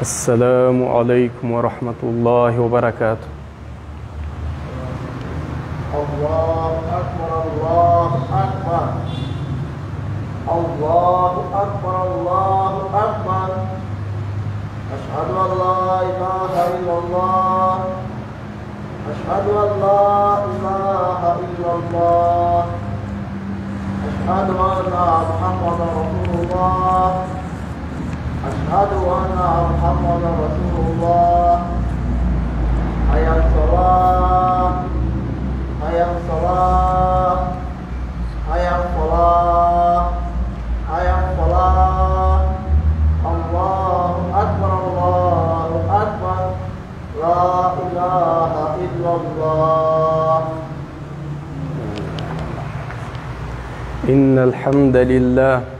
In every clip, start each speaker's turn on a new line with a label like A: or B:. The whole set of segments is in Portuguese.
A: السلام عليكم ورحمة الله وبركاته.
B: الله أكبر الله أكبر. الله أكبر الله أكبر. أشهد أن لا إله إلا الله. أشهد أن لا إله إلا الله. أشهد أن محمدا رسول الله. أشهد أن محمدا رسول الله. حي الصلاة. حي الصلاة. حي الصلاة. حي الصلاة. الله أكبر الله أكبر. لا إله إلا الله.
A: إن الحمد لله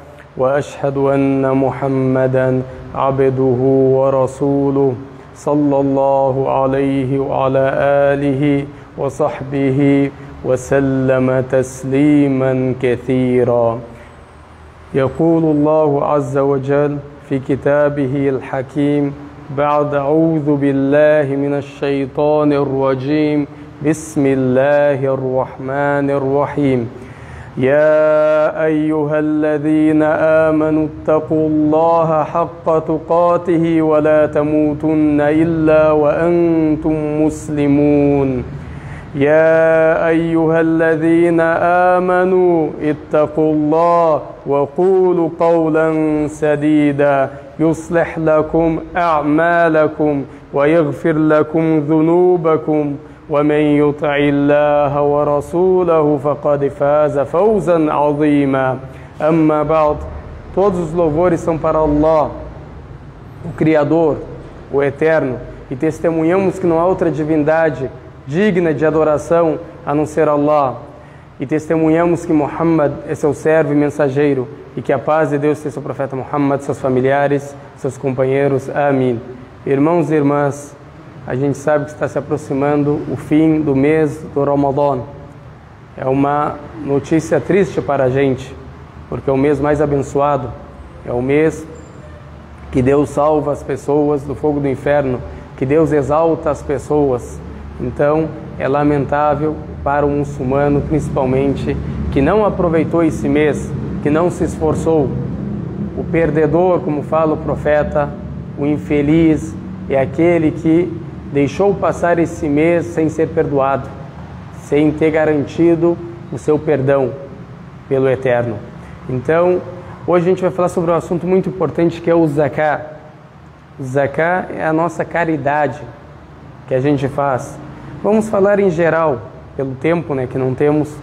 A: وأشهد أن محمدا عبده ورسوله صلى الله عليه وعلى آله وصحبه وسلم تسليما كثيرا. يقول الله عز وجل في كتابه الحكيم بعد أعوذ بالله من الشيطان الرجيم. بسم الله الرحمن الرحيم. يا أيها الذين آمنوا اتقوا الله حق تقاته ولا تموتن إلا وأنتم مسلمون. يا أيها الذين آمنوا اتقوا الله وقولوا قولا سديدا. يصلح لكم أعمالكم ويغفر لكم ذنوبكم. ومن يطع الله ورسوله فقد فاز فوزا عظيما أما بعد todos os louvores são para Allah o Criador o Eterno e testemunhamos que não há outra divindade digna de adoração a não ser Allah e testemunhamos que Muhammad é seu servo e mensageiro e que a paz de Deus seja seu profeta Muhammad, seus familiares, seus companheiros. Amém. Irmãos e irmãs, a gente sabe que está se aproximando o fim do mês do Ramadã. É uma notícia triste para a gente, porque é o mês mais abençoado, é o mês que Deus salva as pessoas do fogo do inferno, que Deus exalta as pessoas. Então, é lamentável para o muçulmano, principalmente, que não aproveitou esse mês, que não se esforçou. O perdedor, como fala o profeta, o infeliz, é aquele que deixou passar esse mês sem ser perdoado, sem ter garantido o seu perdão pelo Eterno. Então, hoje a gente vai falar sobre um assunto muito importante que é o Zaká. Zaká é a nossa caridade que a gente faz. Vamos falar em geral, pelo tempo né, que não temos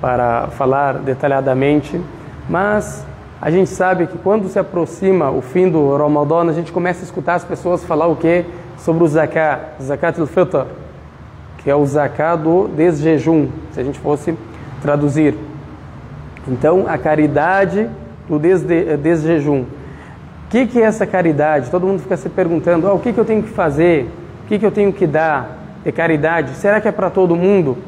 A: para falar detalhadamente, mas a gente sabe que quando se aproxima o fim do Ramadã, a gente começa a escutar as pessoas falar o quê? Sobre o Zaká, Zakat al-Fitr, que é o Zaká do desjejum, se a gente fosse traduzir. Então, a caridade do desde, desjejum. O que, que é essa caridade? Todo mundo fica se perguntando, oh, o que, que eu tenho que fazer? O que, que eu tenho que dar de caridade? Será que é para todo mundo?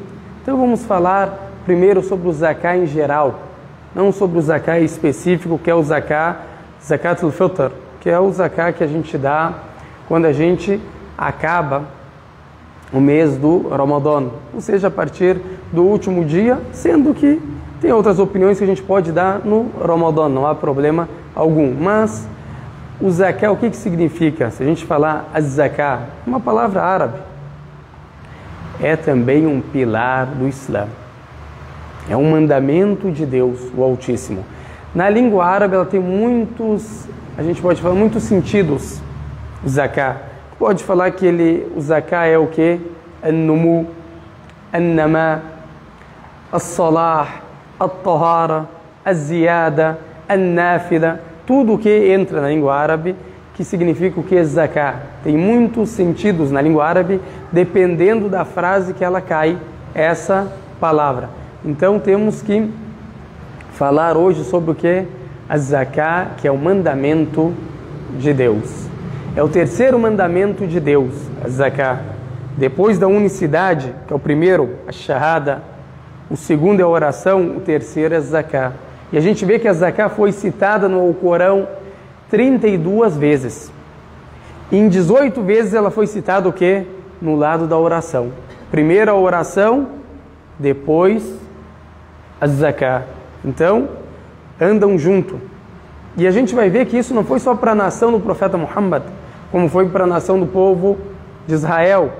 A: Então, vamos falar primeiro sobre o Zaká em geral não sobre o zaká específico, que é o zaká, zakat al-fitr, que é o zaká que a gente dá quando a gente acaba o mês do Ramadã, ou seja, a partir do último dia, sendo que tem outras opiniões que a gente pode dar no Ramadã, não há problema algum. Mas o zaká, o que, que significa? Se a gente falar az-zaká, uma palavra árabe, é também um pilar do Islã. É um mandamento de Deus, o Altíssimo. Na língua árabe ela tem muitos, a gente pode falar muitos sentidos. Zaká. Pode falar que ele, o zaká é o que? An-numu, an-nama, as-salah, at-tahara, az-ziyada, an-nafila. Tudo que entra na língua árabe que significa o que é zaká. Tem muitos sentidos na língua árabe, dependendo da frase que ela cai, essa palavra. Então temos que falar hoje sobre o que? A zaká, que é o mandamento de Deus. É o terceiro mandamento de Deus, a zaká. Depois da unicidade, que é o primeiro, a shahada, o segundo é a oração, o terceiro é a zaká. E a gente vê que a zaká foi citada no Corão 32 vezes. Em 18 vezes ela foi citada o quê? No lado da oração. Primeiro a oração, depois a zaká. Então, andam junto. E a gente vai ver que isso não foi só para a nação do profeta Muhammad, como foi para a nação do povo de Israel,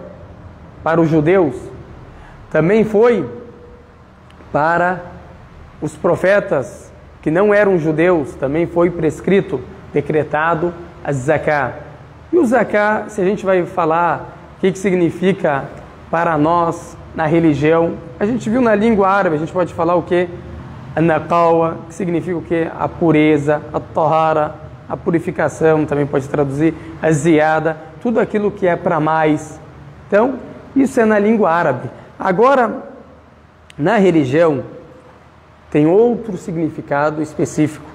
A: para os judeus. Também foi para os profetas que não eram judeus, também foi prescrito, decretado a zaká. E o zaká, se a gente vai falar o que, que significa para nós na religião, a gente viu na língua árabe, a gente pode falar o que? A naqawa, que significa o que? A pureza, a tahara, a purificação, também pode traduzir, a ziada, tudo aquilo que é para mais. Então, isso é na língua árabe. Agora, na religião, tem outro significado específico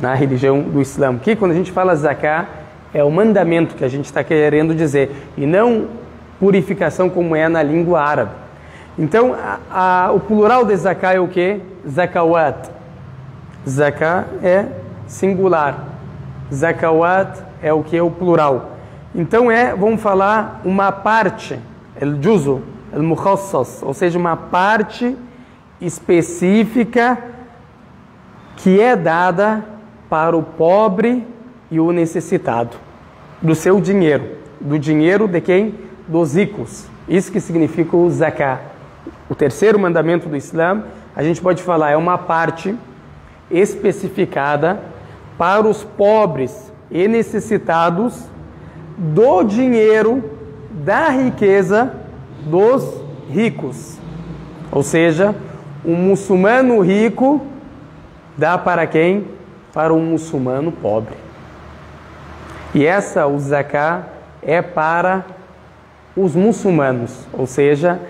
A: na religião do Islã. Que quando a gente fala zaká, é o mandamento que a gente está querendo dizer, e não purificação como é na língua árabe. Então, a, a, o plural de zaká é o que? Zakawat. Zaká é singular. Zakawat é o que é o plural. Então é, vamos falar, uma parte, el juzo, el mukhassas, ou seja, uma parte específica que é dada para o pobre e o necessitado do seu dinheiro, do dinheiro de quem? Dos ricos. Isso que significa o zakat. O terceiro mandamento do Islã, a gente pode falar, é uma parte especificada para os pobres e necessitados do dinheiro, da riqueza dos ricos. Ou seja, um muçulmano rico dá para quem? Para um muçulmano pobre. E essa, o zakat, é para os muçulmanos, ou seja,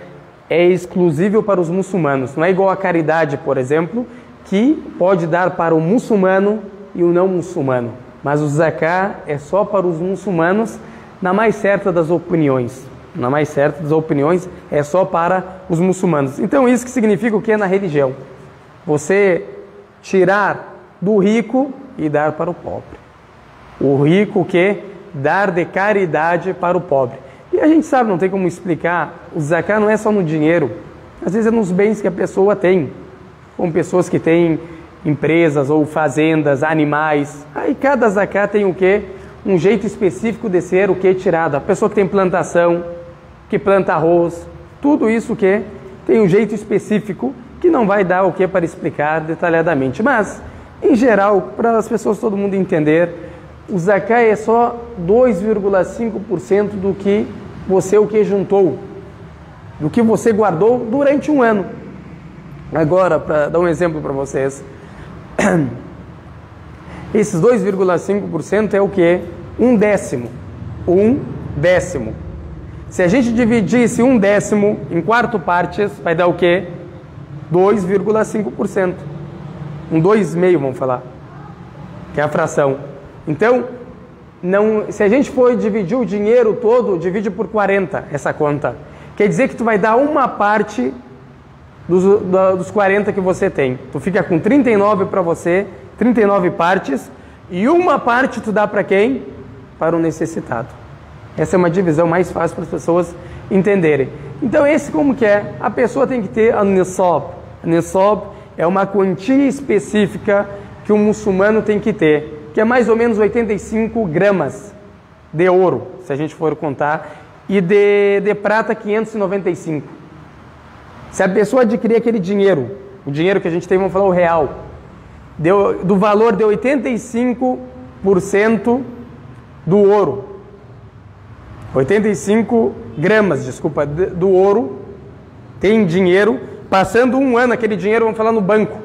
A: é exclusivo para os muçulmanos. Não é igual a caridade, por exemplo, que pode dar para o muçulmano e o não muçulmano. Mas o zakat é só para os muçulmanos, na mais certa das opiniões na mais certa das opiniões, é só para os muçulmanos. Então, isso que significa o que é na religião? Você tirar do rico e dar para o pobre. O rico que dar de caridade para o pobre. E a gente sabe, não tem como explicar, o zakat não é só no dinheiro, às vezes é nos bens que a pessoa tem, como pessoas que têm empresas ou fazendas, animais. Aí cada zakat tem o que? Um jeito específico de ser o que tirado. A pessoa que tem plantação, que planta arroz, tudo isso que tem um jeito específico que não vai dar o que para explicar detalhadamente. Mas, em geral, para as pessoas todo mundo entender, o zakat é só 2,5% do que você o que juntou, do que você guardou durante um ano. Agora, para dar um exemplo para vocês, esses 2,5% é o que? Um décimo. Um décimo. Se a gente dividisse um décimo em quatro partes, vai dar o quê? 2,5%. Um 2,5, vamos falar. Que é a fração. Então, não, se a gente for dividir o dinheiro todo, divide por 40 essa conta. Quer dizer que tu vai dar uma parte dos, dos 40 que você tem. Tu fica com 39 para você, 39 partes, e uma parte tu dá para quem? Para o necessitado. Essa é uma divisão mais fácil para as pessoas entenderem. Então, esse como que é? A pessoa tem que ter a nisab. A nisab é uma quantia específica que um muçulmano tem que ter, que é mais ou menos 85 gramas de ouro, se a gente for contar, e de, de prata 595. Se a pessoa adquirir aquele dinheiro, o dinheiro que a gente tem, vamos falar o real, deu, do valor de 85% do ouro, 85 gramas, desculpa, do ouro, tem dinheiro, passando um ano, aquele dinheiro, vamos falar no banco,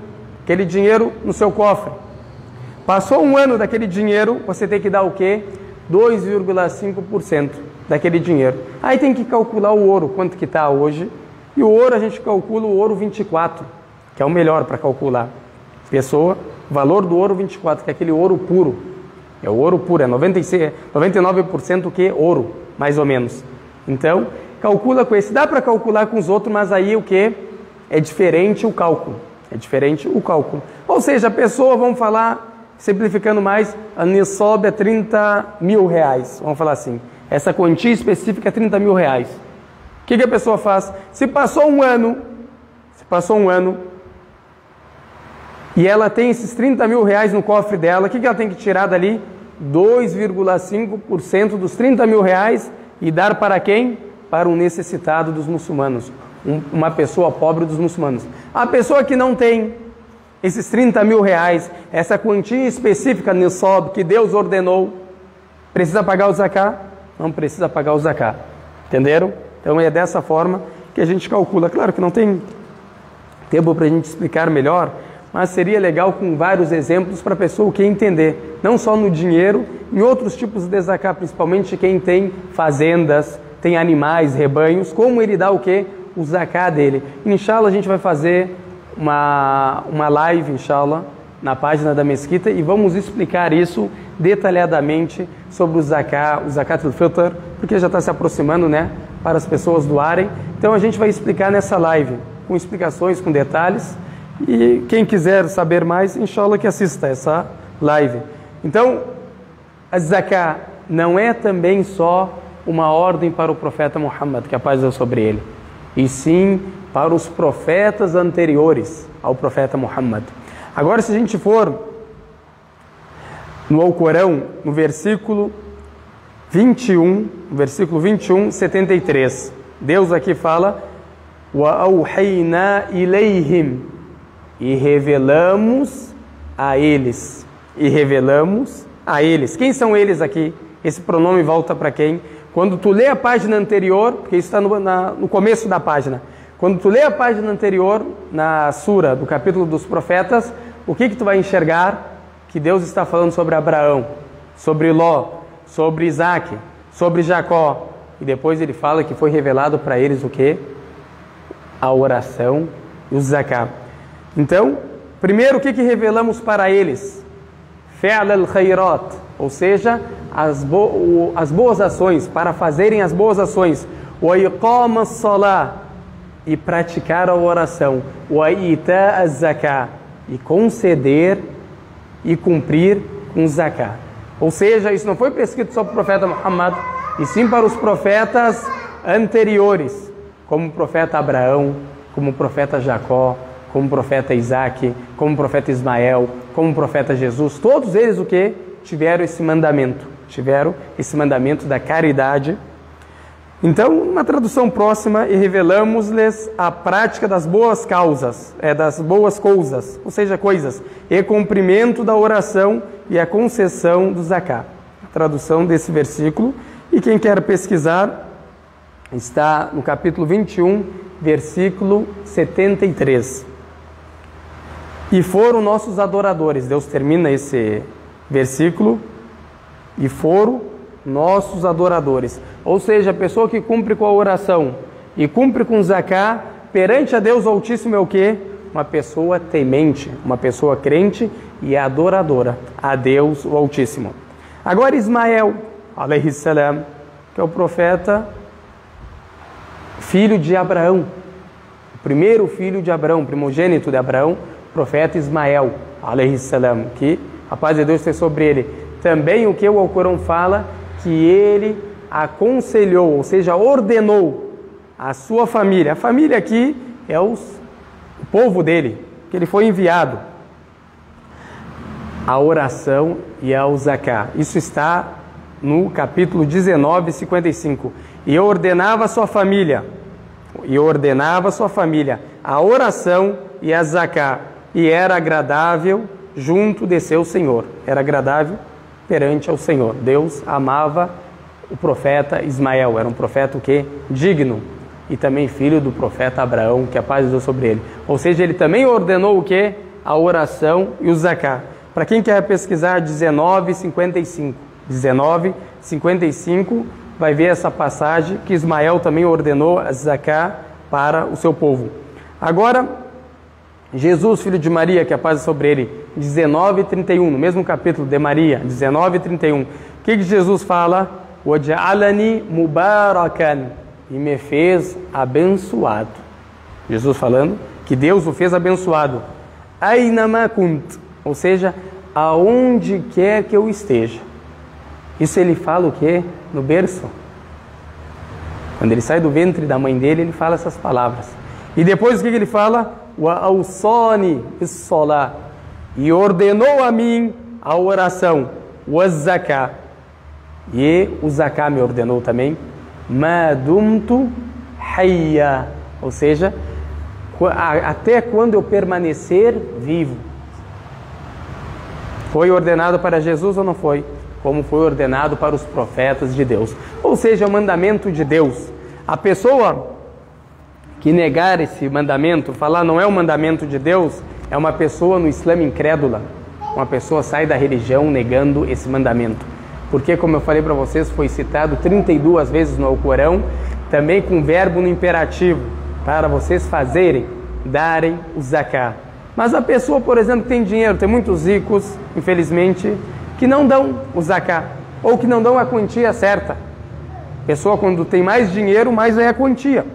A: aquele dinheiro no seu cofre. Passou um ano daquele dinheiro, você tem que dar o quê? 2,5% daquele dinheiro. Aí tem que calcular o ouro, quanto que está hoje. E o ouro a gente calcula o ouro 24, que é o melhor para calcular. Pessoa, valor do ouro 24, que é aquele ouro puro. É o ouro puro, é 96, 99% que ouro, mais ou menos. Então, calcula com esse. Dá para calcular com os outros, mas aí o que? É diferente o cálculo. É diferente o cálculo. Ou seja, a pessoa, vamos falar, simplificando mais, a Nissob é 30 mil reais. Vamos falar assim. Essa quantia específica é 30 mil reais. O que, que a pessoa faz? Se passou um ano, se passou um ano, e ela tem esses 30 mil reais no cofre dela, o que, que ela tem que tirar dali? 2,5% dos 30 mil reais e dar para quem? Para um necessitado dos muçulmanos, um, uma pessoa pobre dos muçulmanos. A pessoa que não tem esses 30 mil reais, essa quantia específica Nissob que Deus ordenou, precisa pagar o zakat? Não precisa pagar o zakat. Entenderam? Então é dessa forma que a gente calcula. Claro que não tem tempo para a gente explicar melhor, mas seria legal com vários exemplos para a pessoa que entender, não só no dinheiro, em outros tipos de zakat, principalmente quem tem fazendas, tem animais, rebanhos, como ele dá o que? O zakat dele. Inshallah a gente vai fazer uma, uma live, inshallah, na página da Mesquita e vamos explicar isso detalhadamente sobre o zakat, o zakat al-fitr, porque já está se aproximando, né, para as pessoas doarem. Então a gente vai explicar nessa live, com explicações, com detalhes. E quem quiser saber mais, inshallah que assista essa live. Então, a zakat não é também só uma ordem para o profeta Muhammad, que a paz é sobre ele, e sim para os profetas anteriores ao profeta Muhammad. Agora, se a gente for no Alcorão, no versículo 21, versículo 21, 73, Deus aqui fala: auhayna ilayhim e revelamos a eles. E revelamos a eles. Quem são eles aqui? Esse pronome volta para quem? Quando tu lê a página anterior, porque isso está no, no começo da página. Quando tu lê a página anterior, na sura do capítulo dos profetas, o que que tu vai enxergar? Que Deus está falando sobre Abraão, sobre Ló, sobre Isaac, sobre Jacó. E depois ele fala que foi revelado para eles o que? A oração e o zakat. Então, primeiro o que, que revelamos para eles? Fe'al al-khairat, ou seja, as, bo as boas ações, para fazerem as boas ações. Wa iqama salah, e praticar a oração. Wa ita az-zakah, e conceder e cumprir com zakat. Ou seja, isso não foi prescrito só para o profeta Muhammad, e sim para os profetas anteriores, como o profeta Abraão, como o profeta Jacó, como o profeta Isaac, como o profeta Ismael, como o profeta Jesus, todos eles o que? Tiveram esse mandamento, tiveram esse mandamento da caridade. Então, uma tradução próxima, e revelamos-lhes a prática das boas causas, é, das boas coisas, ou seja, coisas, e cumprimento da oração e a concessão do zakat. A tradução desse versículo, e quem quer pesquisar, está no capítulo 21, versículo 73 e foram nossos adoradores. Deus termina esse versículo e foram nossos adoradores. Ou seja, a pessoa que cumpre com a oração e cumpre com o zaká, perante a Deus Altíssimo é o que? Uma pessoa temente, uma pessoa crente e adoradora a Deus o Altíssimo. Agora Ismael, salam, que é o profeta filho de Abraão, o primeiro filho de Abraão, primogênito de Abraão, profeta Ismael, salam, que a paz de Deus esteja sobre ele. Também o que o Alcorão fala, que ele aconselhou, ou seja, ordenou a sua família. A família aqui é os, o povo dele, que ele foi enviado. A oração e ao zaká. Isso está no capítulo 19, 55. E ordenava a sua família, e ordenava a sua família a oração e a zaká e era agradável junto de seu Senhor. Era agradável perante ao Senhor. Deus amava o profeta Ismael, era um profeta o quê? Digno e também filho do profeta Abraão, que a paz de sobre ele. Ou seja, ele também ordenou o quê? A oração e o zaká. Para quem quer pesquisar 19:55. 19, 55, vai ver essa passagem que Ismael também ordenou a Zaká para o seu povo. Agora, Jesus, filho de Maria, que a paz é sobre ele, 19 31, no mesmo capítulo de Maria, 19 31. O que, que Jesus fala? Waj'alani mubarakan e me fez abençoado. Jesus falando que Deus o fez abençoado. Ainama kunt, ou seja, aonde quer que eu esteja. Isso ele fala o que? No berço. Quando ele sai do ventre da mãe dele, ele fala essas palavras. E depois o que ele fala? Awsani bis-salah e ordenou a mim a oração, zaká. E o zaká me ordenou também, madumtu hayya, ou seja, até quando eu permanecer vivo. Foi ordenado para Jesus ou não foi? Como foi ordenado para os profetas de Deus. Ou seja, o mandamento de Deus. A pessoa que negar esse mandamento, falar não é o mandamento de Deus, é uma pessoa no Islã incrédula. Uma pessoa sai da religião negando esse mandamento. Porque, como eu falei para vocês, foi citado 32 vezes no Alcorão, também com verbo no imperativo, para vocês fazerem, darem o zakat. Mas a pessoa, por exemplo, tem dinheiro, tem muitos ricos, infelizmente, que não dão o zakat, ou que não dão a quantia certa. A pessoa, quando tem mais dinheiro, mais é a quantia.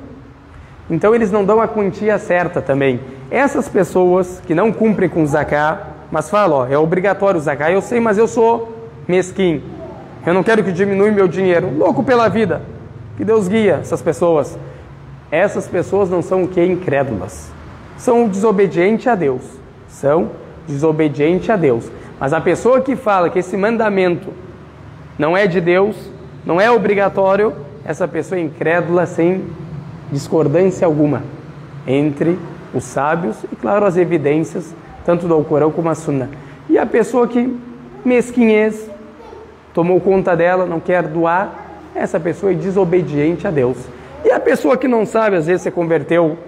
A: Então, eles não dão a quantia certa também. Essas pessoas que não cumprem com o zakat, mas falam, ó, é obrigatório o zakat, eu sei, mas eu sou mesquinho. Eu não quero que diminua meu dinheiro. Louco pela vida. Que Deus guia essas pessoas. Essas pessoas não são o que? Incrédulas. São desobedientes a Deus. São desobedientes a Deus. Mas a pessoa que fala que esse mandamento não é de Deus, não é obrigatório, essa pessoa é incrédula sem discordância alguma entre os sábios e, claro, as evidências, tanto do Alcorão como a Sunna. E a pessoa que mesquinhez, tomou conta dela, não quer doar, essa pessoa é desobediente a Deus. E a pessoa que não sabe, às vezes se converteu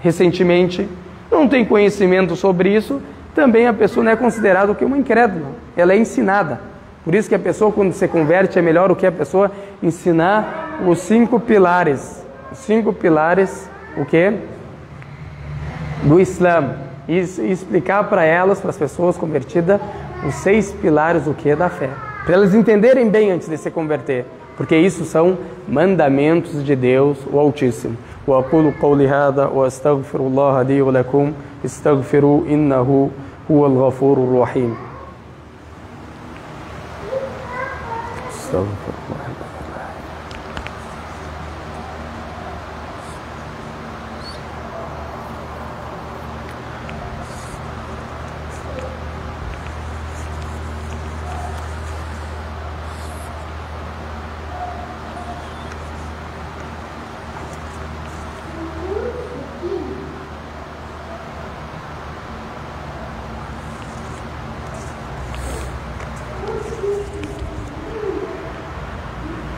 A: recentemente, não tem conhecimento sobre isso, também a pessoa não é considerada o que uma incrédula, ela é ensinada. Por isso que a pessoa quando se converte é melhor o que a pessoa ensinar os cinco pilares, cinco pilares, o que? Do Islã e explicar para elas, para as pessoas convertidas, os seis pilares o que da fé para elas entenderem bem antes de se converter, porque isso são mandamentos de Deus, o Altíssimo. وأقول قولي هذا وأستغفر الله لي ولكم استغفروا إنه هو الغفور الرحيم استغفر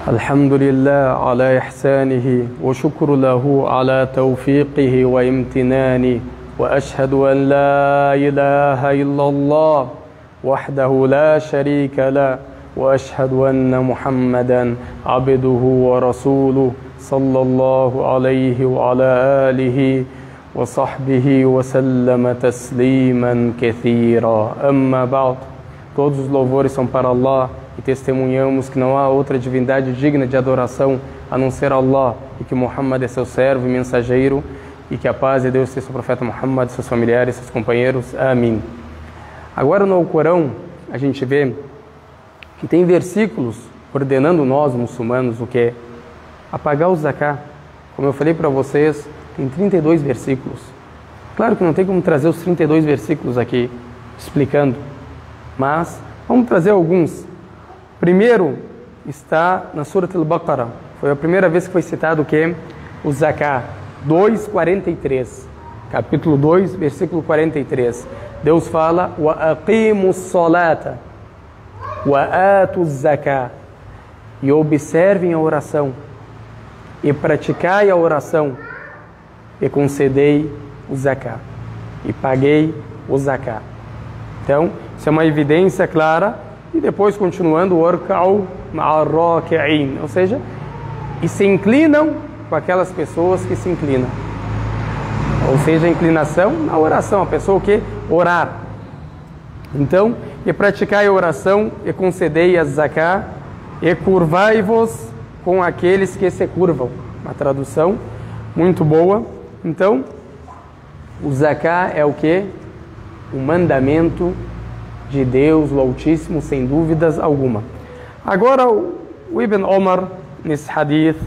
A: الحمد لله على إحسانه وشكر له على توفيقه وامتنانه وأشهد أن لا إله إلا الله وحده لا شريك له وأشهد أن محمدا عبده ورسوله صلى الله عليه وعلى آله وصحبه وسلم تسليما كثيرا. أما بعد Todos os louvores para Allah. E testemunhamos que não há outra divindade digna de adoração a não ser Allah e que Muhammad é seu servo e mensageiro e que a paz de Deus seja seu profeta Muhammad, seus familiares, seus companheiros. Amém. Agora no Corão a gente vê que tem versículos ordenando nós muçulmanos o que é apagar o zakat. Como eu falei para vocês, tem 32 versículos. Claro que não tem como trazer os 32 versículos aqui explicando mas vamos trazer alguns. Primeiro está na Surat al-Baqarah. Foi a primeira vez que foi citado o que? O Zakat 2:43. Capítulo 2, versículo 43. Deus fala: "Wa aqimus salata wa atuz zakat". E observem a oração e praticai a oração e concedei o zakat e paguei o zakat. Então, isso é uma evidência clara E depois continuando, ou seja, e se inclinam com aquelas pessoas que se inclinam. Ou seja, a inclinação na oração, a pessoa que orar. Então, e praticai a oração e concedei a zaká e curvai-vos com aqueles que se curvam. Uma tradução muito boa. Então, o zaká é o que? O mandamento de Deus, o Altíssimo, sem dúvidas alguma. Agora, o Ibn Omar, nesse hadith,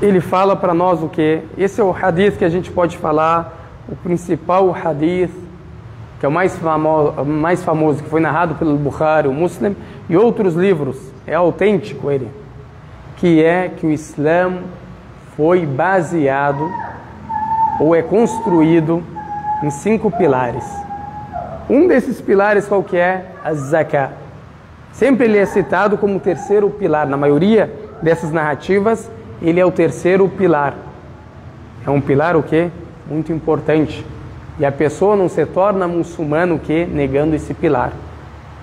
A: ele fala para nós o que? Esse é o hadith que a gente pode falar, o principal hadith, que é o mais famoso, mais famoso que foi narrado pelo Bukhari, o Muslim, e outros livros. É autêntico ele. Que é que o Islã foi baseado ou é construído em cinco pilares. Um desses pilares qual que é? A zakat. Sempre ele é citado como o terceiro pilar. Na maioria dessas narrativas, ele é o terceiro pilar. É um pilar o quê? Muito importante. E a pessoa não se torna muçulmano que negando esse pilar.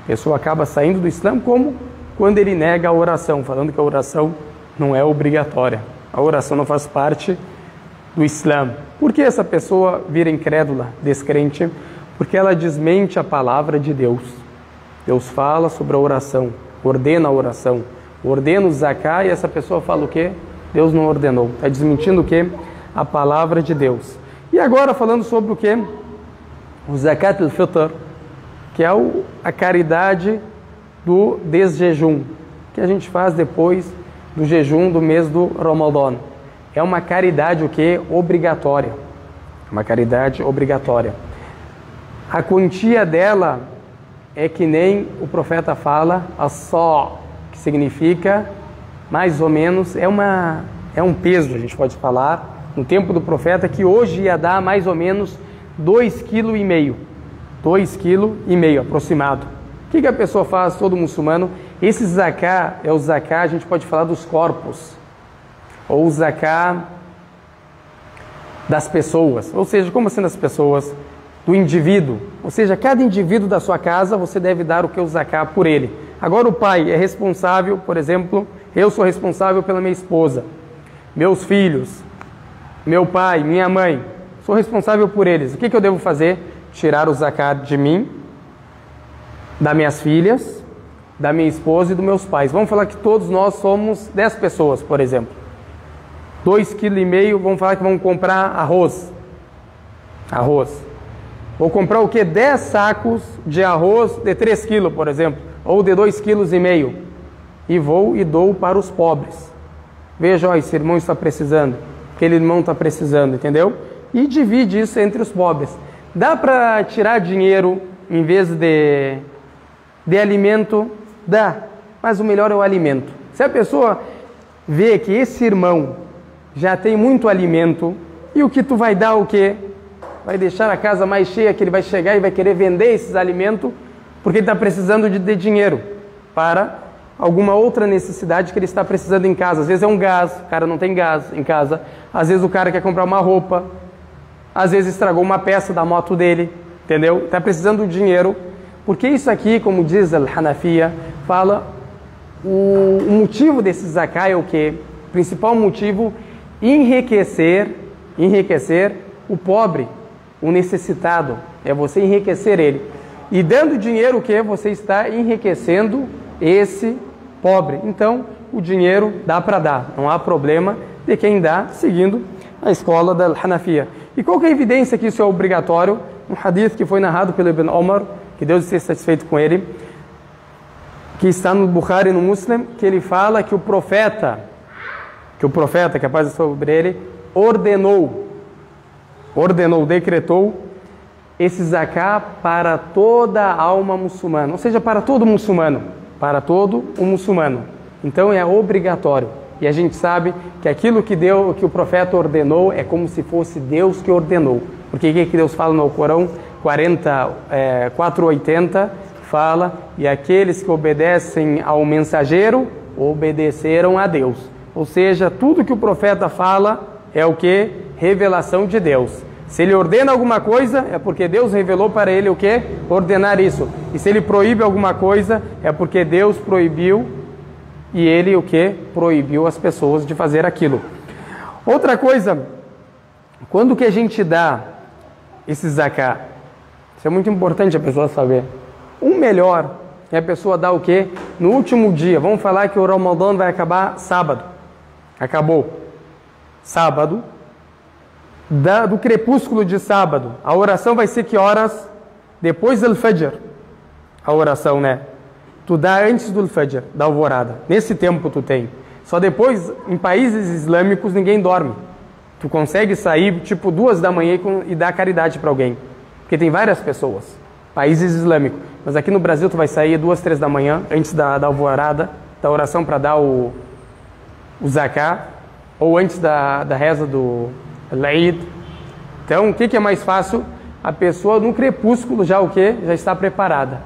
A: A pessoa acaba saindo do Islã como quando ele nega a oração, falando que a oração não é obrigatória. A oração não faz parte do Islã. Por que essa pessoa vira incrédula, descrente? Porque ela desmente a palavra de Deus. Deus fala sobre a oração, ordena a oração, ordena o zaká e essa pessoa fala o quê? Deus não ordenou. Está desmentindo o quê? A palavra de Deus. E agora falando sobre o quê? O zakat al-fitr, que é a caridade do desjejum, que a gente faz depois do jejum do mês do Ramadã. É uma caridade o que? Obrigatória. Uma caridade obrigatória. A quantia dela é que nem o profeta fala, a só, que significa mais ou menos, é, uma, é um peso, a gente pode falar, no tempo do profeta, que hoje ia dar mais ou menos 2,5 kg. 2,5 kg aproximado. O que, que a pessoa faz, todo muçulmano? Esse zaká é o zaká, a gente pode falar dos corpos, ou o zaká das pessoas. Ou seja, como assim das pessoas? Do indivíduo. Ou seja, cada indivíduo da sua casa você deve dar o que o zaká por ele. Agora o pai é responsável, por exemplo, eu sou responsável pela minha esposa, meus filhos, meu pai, minha mãe. Sou responsável por eles. O que, que eu devo fazer? Tirar o zakat de mim, das minhas filhas, da minha esposa e dos meus pais. Vamos falar que todos nós somos 10 pessoas, por exemplo. 2,5 kg, vamos falar que vamos comprar arroz. Arroz. Vou comprar o que? 10 sacos de arroz de 3 kg, por exemplo, ou de 2,5 kg. E vou e dou para os pobres. Veja, ó, esse irmão está precisando, aquele irmão está precisando, entendeu? E divide isso entre os pobres. Dá para tirar dinheiro em vez de, de alimento? Dá, mas o melhor é o alimento. Se a pessoa vê que esse irmão já tem muito alimento, e o que tu vai dar o quê? Vai deixar a casa mais cheia, que ele vai chegar e vai querer vender esses alimentos, porque ele está precisando de, de dinheiro para alguma outra necessidade que ele está precisando em casa. Às vezes é um gás, o cara não tem gás em casa. Às vezes o cara quer comprar uma roupa. Às vezes estragou uma peça da moto dele, entendeu? Está precisando de dinheiro. Porque isso aqui, como diz Al-Hanafiya, fala o, o motivo desse zakai é o que? O principal motivo enriquecer, enriquecer o pobre, o necessitado. É você enriquecer ele. E dando dinheiro o que? Você está enriquecendo esse pobre. Então, o dinheiro dá para dar. Não há problema de quem dá seguindo a escola da Hanafiya. E qual é a evidência que isso é obrigatório? Um hadith que foi narrado pelo Ibn Omar, que Deus esteja satisfeito com ele, que está no Bukhari no Muslim, que ele fala que o profeta, que o profeta, que a paz é sobre ele, ordenou, ordenou, decretou esse zaká para toda a alma muçulmana, ou seja, para todo muçulmano, para todo o muçulmano. Então é obrigatório. E a gente sabe que aquilo que deu, que o profeta ordenou é como se fosse Deus que ordenou. Porque o que Deus fala no Corão 40, é, 480 fala e aqueles que obedecem ao mensageiro obedeceram a Deus. Ou seja, tudo que o profeta fala é o que revelação de Deus. Se ele ordena alguma coisa é porque Deus revelou para ele o que ordenar isso. E se ele proíbe alguma coisa, é porque Deus proibiu e ele o que? Proibiu as pessoas de fazer aquilo. Outra coisa, quando que a gente dá esse zakat? Isso é muito importante a pessoa saber. Um melhor é a pessoa dar o quê? No último dia. Vamos falar que o Ramadã vai acabar sábado. Acabou. Sábado. Da, do crepúsculo de sábado. A oração vai ser que horas? Depois do Fajr. A oração, né? Tu dá antes do Fajr, da alvorada. Nesse tempo tu tem. Só depois, em países islâmicos, ninguém dorme. Tu consegue sair tipo duas da manhã e, e dar caridade para alguém. Porque tem várias pessoas, países islâmicos. Mas aqui no Brasil tu vai sair duas, três da manhã, antes da, da alvorada, da oração para dar o, o ou antes da, da reza do Eid. Então, o que, que é mais fácil? A pessoa no crepúsculo já o que? Já está preparada.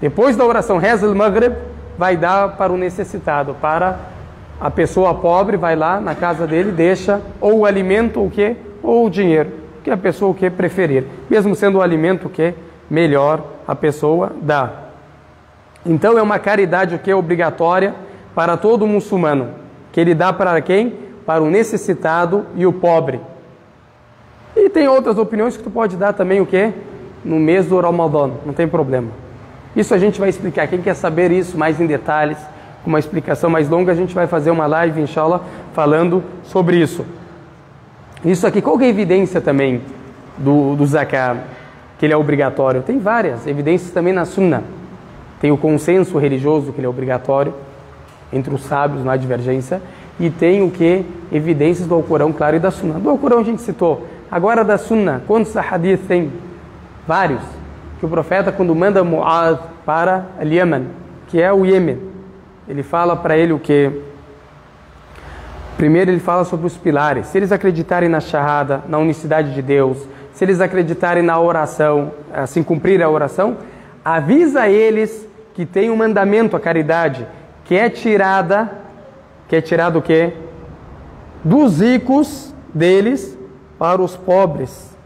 A: Depois da oração reza o Maghrib, vai dar para o necessitado, para a pessoa pobre, vai lá na casa dele, deixa ou o alimento ou o que? Ou o dinheiro que a pessoa o que preferir, mesmo sendo o alimento que melhor a pessoa dá. Então é uma caridade o que obrigatória para todo muçulmano, que ele dá para quem? Para o necessitado e o pobre. E tem outras opiniões que tu pode dar também o que? No mês do Ramadã, não tem problema. Isso a gente vai explicar. Quem quer saber isso mais em detalhes, com uma explicação mais longa, a gente vai fazer uma live, inshallah, falando sobre isso. Isso aqui, qual é a evidência também do, do zakat, que ele é obrigatório? Tem várias evidências também na Sunna. Tem o consenso religioso, que ele é obrigatório, entre os sábios, na divergência, e tem o que? Evidências do Alcorão, claro, e da Sunna. Do Alcorão a gente citou. Agora da Sunna, quantos hadith tem? Vários. Que o profeta, quando manda Mu'adh para o Yemen, que é o Iêmen, ele fala para ele o que? Primeiro ele fala sobre os pilares. Se eles acreditarem na Shahada, na unicidade de Deus, se eles acreditarem na oração, assim cumprir a oração, avisa eles que tem um mandamento, a caridade, que é tirada, que é tirado o quê? Dos ricos deles para os pobres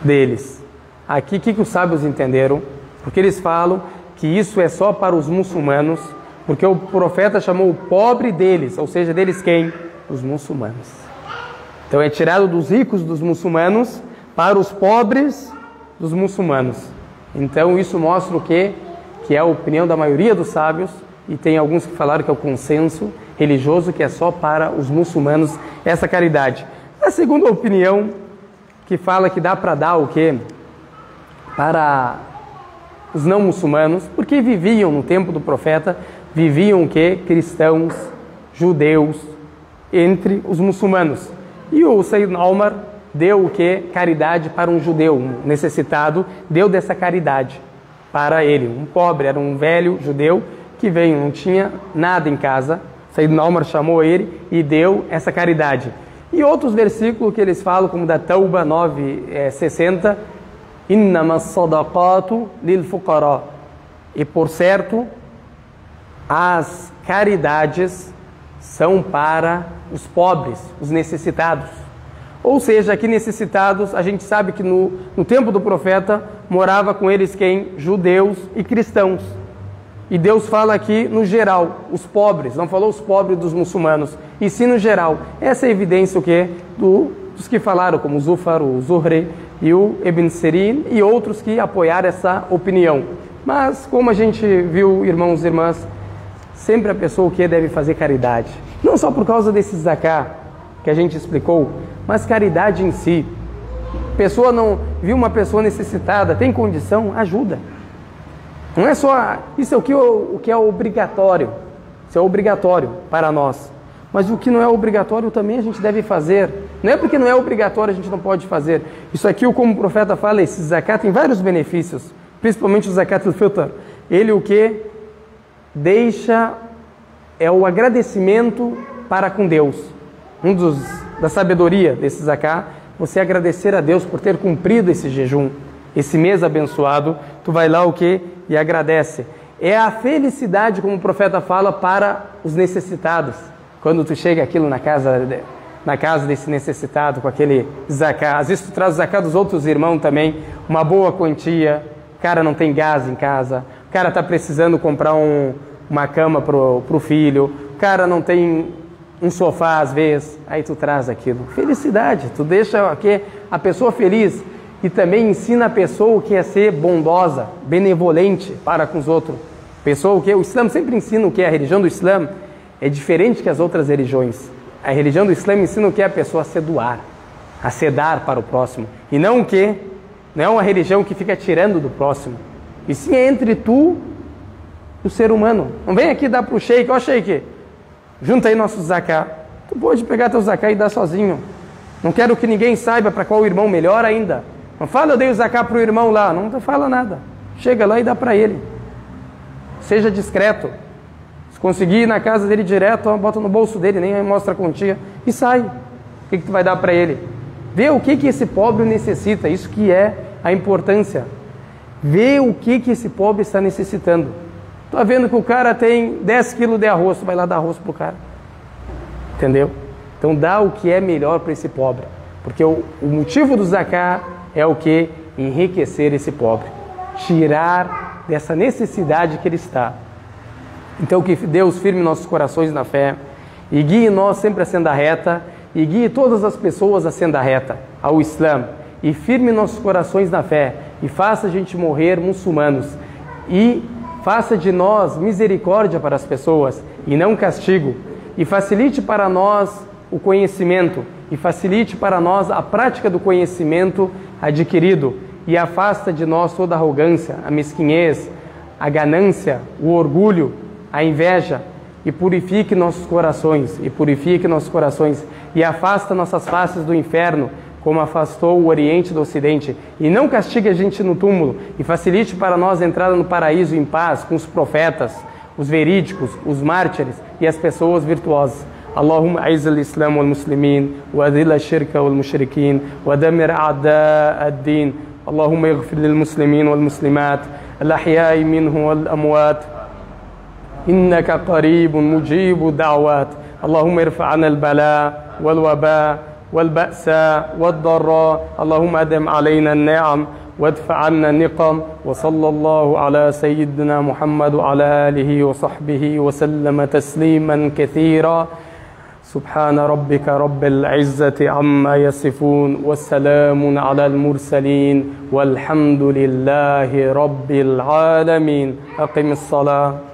A: deles. Aqui que, que os sábios entenderam? Porque eles falam que isso é só para os muçulmanos porque o profeta chamou o pobre deles, ou seja, deles quem? Os muçulmanos. Então é tirado dos ricos dos muçulmanos para os pobres dos muçulmanos. Então isso mostra o que? Que é a opinião da maioria dos sábios e tem alguns que falaram que é o consenso religioso que é só para os muçulmanos essa caridade. A segunda opinião que fala que dá para dar o que? Para os não muçulmanos, porque viviam no tempo do profeta viviam que cristãos, judeus entre os muçulmanos. E o Sayyidina Omar deu o que caridade para um judeu um necessitado, deu dessa caridade para ele, um pobre, era um velho judeu que veio, não tinha nada em casa. Sayyidina Omar chamou ele e deu essa caridade. E outros versículos que eles falam, como da Tauba 9, é, 60, Innamas sadaqatu lil fuqara. E por certo, as caridades são para os pobres, os necessitados. Ou seja, aqui necessitados, a gente sabe que no, no tempo do profeta morava com eles quem? Judeus e cristãos. E Deus fala aqui no geral, os pobres, não falou os pobres dos muçulmanos, e sim no geral. Essa é a evidência o quê? Do, dos que falaram, como Zufar, o Zuhri e o Ibn Sirin e outros que apoiaram essa opinião. Mas, como a gente viu, irmãos e irmãs, sempre a pessoa o que deve fazer caridade. Não só por causa desse zaká que a gente explicou, mas caridade em si. Pessoa não viu uma pessoa necessitada, tem condição, ajuda. Não é só isso é o que, o que é obrigatório. Isso é obrigatório para nós. Mas o que não é obrigatório também a gente deve fazer. Não é porque não é obrigatório a gente não pode fazer. Isso aqui, como o profeta fala, esse zakat tem vários benefícios, principalmente o zakat al-fitr. Ele o que deixa é o agradecimento para com Deus. Um dos da sabedoria desses acá, você agradecer a Deus por ter cumprido esse jejum, esse mês abençoado, tu vai lá o que e agradece. É a felicidade, como o profeta fala, para os necessitados. Quando tu chega aquilo na casa na casa desse necessitado com aquele zacá. Às vezes tu traz o zacá dos outros irmãos também, uma boa quantia. O cara não tem gás em casa, o cara está precisando comprar um, uma cama pro, pro filho, o cara não tem um sofá às vezes, aí tu traz aquilo. Felicidade, tu deixa aqui a pessoa feliz e também ensina a pessoa o que é ser bondosa, benevolente para com os outros. Pessoa o que o Islã sempre ensina o que é a religião do Islã é diferente que as outras religiões. A religião do Islã ensina o que é a pessoa a se doar, a se dar para o próximo. E não o que? Não é uma religião que fica tirando do próximo. E sim é entre tu e o ser humano. Não vem aqui dar para o sheik, ó sheik, junta aí nosso zaká. Tu pode pegar teu zaká e dar sozinho. Não quero que ninguém saiba para qual irmão melhor ainda. Não fala eu dei o zaká para o irmão lá, não fala nada. Chega lá e dá para ele. Seja discreto. Se conseguir ir na casa dele direto, ó, bota no bolso dele, nem mostra a quantia e sai. O que, que tu vai dar para ele? Vê o que, que esse pobre necessita, isso que é a importância. Vê o que, que esse pobre está necessitando. Tá vendo que o cara tem 10 quilos de arroz, vai lá dar arroz pro cara. Entendeu? Então dá o que é melhor para esse pobre. Porque o, o motivo do zaká é o que? Enriquecer esse pobre. Tirar dessa necessidade que ele está. Então que Deus firme nossos corações na fé e guie nós sempre a senda reta e guie todas as pessoas a senda reta, ao Islã. E firme nossos corações na fé e faça a gente morrer muçulmanos. E faça de nós misericórdia para as pessoas e não castigo. E facilite para nós o conhecimento e facilite para nós a prática do conhecimento adquirido e afasta de nós toda a arrogância, a mesquinhez, a ganância, o orgulho, a inveja e purifique nossos corações e purifique nossos corações e afasta nossas faces do inferno como afastou o Oriente do Ocidente e não castigue a gente no túmulo e facilite para nós a entrada no paraíso em paz com os profetas, os verídicos, os mártires e as pessoas virtuosas. اللهم أعز الإسلام والمسلمين وأذل الشرك والمشركين ودمر أعداء الدين. اللهم اغفر للمسلمين والمسلمات الأحياء منه والأموات. إنك قريب مجيب الدعوات. اللهم ارفع عنا البلاء والوباء والبأساء والضراء. اللهم أدم علينا النعم وادفع عنا النقم. وصلى الله على سيدنا محمد وعلى آله وصحبه وسلم تسليما كثيرا. سبحان ربك رب العزة عما يصفون والسلام على المرسلين والحمد لله رب العالمين. أقم الصلاة.